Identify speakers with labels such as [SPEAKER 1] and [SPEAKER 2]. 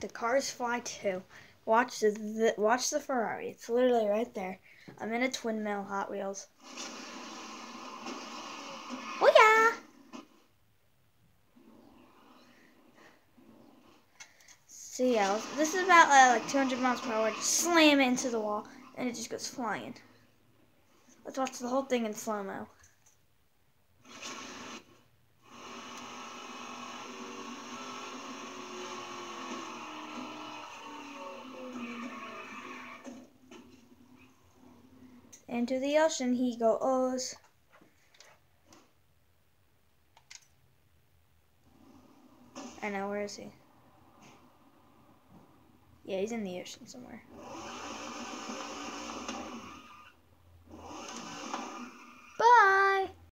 [SPEAKER 1] The cars fly too. Watch the, the watch the Ferrari. It's literally right there. I'm in a twin mill Hot Wheels. Oh yeah. See yeah, this is about uh, like 200 miles per hour. Just slam it into the wall, and it just goes flying. Let's watch the whole thing in slow mo. Into the ocean he goes. I know, where is he? Yeah, he's in the ocean somewhere.